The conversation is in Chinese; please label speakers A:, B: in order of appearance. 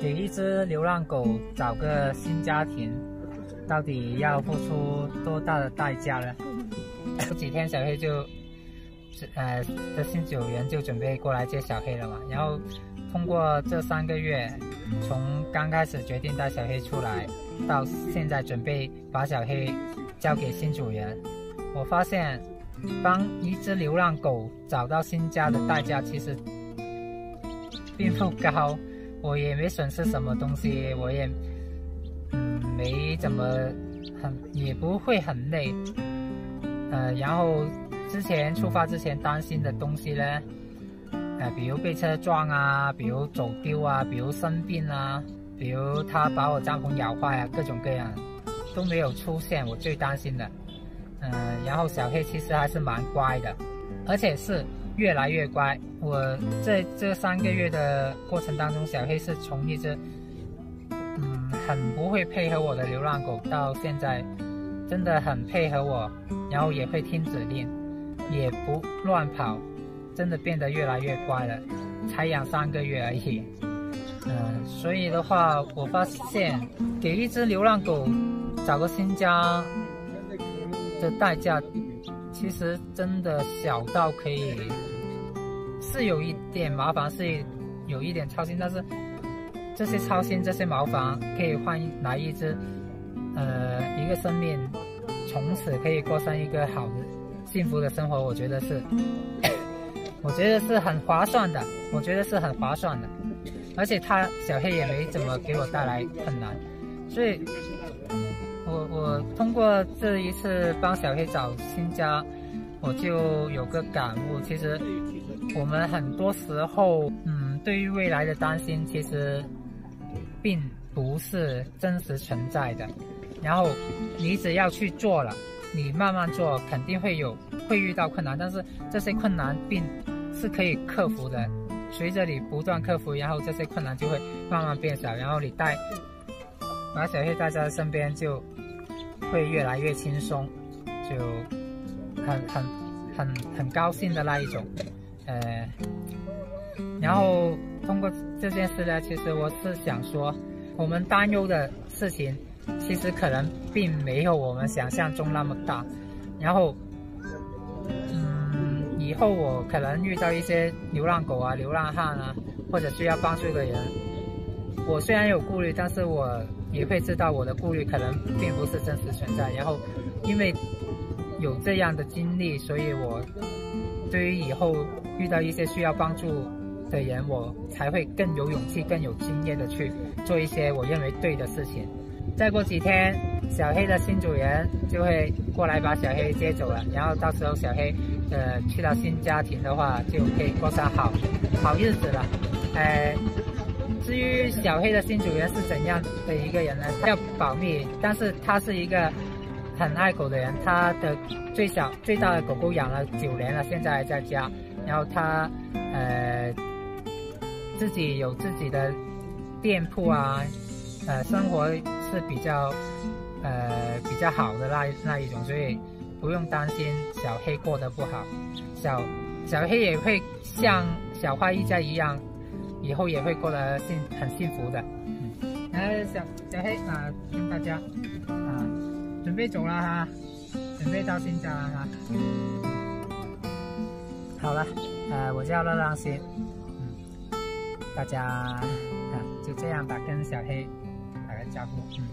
A: 给一只流浪狗找个新家庭，到底要付出多大的代价呢？这几天小黑就，呃，的新主人就准备过来接小黑了嘛。然后通过这三个月，从刚开始决定带小黑出来，到现在准备把小黑交给新主人，我发现帮一只流浪狗找到新家的代价其实并不高。我也没损失什么东西，我也嗯没怎么很也不会很累，呃，然后之前出发之前担心的东西呢，呃，比如被车撞啊，比如走丢啊，比如生病啊，比如他把我帐篷咬坏啊，各种各样都没有出现，我最担心的，嗯，然后小黑其实还是蛮乖的，而且是。越来越乖。我在这三个月的过程当中，小黑是从一只嗯很不会配合我的流浪狗，到现在真的很配合我，然后也会听指令，也不乱跑，真的变得越来越乖了。才养三个月而已，嗯，所以的话，我发现给一只流浪狗找个新家的代价。其实真的小到可以，是有一点麻烦，是有一点操心，但是这些操心、这些麻烦可以换来一只，呃，一个生命从此可以过上一个好的、幸福的生活。我觉得是，我觉得是很划算的，我觉得是很划算的，而且他小黑也没怎么给我带来困难，所以。我我通过这一次帮小黑找新家，我就有个感悟，其实我们很多时候，嗯，对于未来的担心，其实并不是真实存在的。然后你只要去做了，你慢慢做，肯定会有会遇到困难，但是这些困难并是可以克服的。随着你不断克服，然后这些困难就会慢慢变小，然后你带马小黑带在身边就。会越来越轻松，就很很很很高兴的那一种，呃，然后通过这件事呢，其实我是想说，我们担忧的事情，其实可能并没有我们想象中那么大。然后，嗯，以后我可能遇到一些流浪狗啊、流浪汉啊，或者需要帮助的人，我虽然有顾虑，但是我。也会知道我的顾虑可能并不是真实存在，然后因为有这样的经历，所以我对于以后遇到一些需要帮助的人，我才会更有勇气、更有经验的去做一些我认为对的事情。再过几天，小黑的新主人就会过来把小黑接走了，然后到时候小黑呃去到新家庭的话，就可以过上好好日子了，呃。至于小黑的新主人是怎样的一个人呢？他要保密，但是他是一个很爱狗的人。他的最小最大的狗狗养了九年了，现在还在家。然后他呃自己有自己的店铺啊，呃生活是比较呃比较好的那那一种，所以不用担心小黑过得不好。小小黑也会像小花一家一样。以后也会过得幸很幸福的。嗯，来小小黑啊，跟大家啊，准备走了哈，准备到新家了哈。好了，呃，我叫乐浪心，嗯，大家啊就这样吧，跟小黑打个招呼，嗯。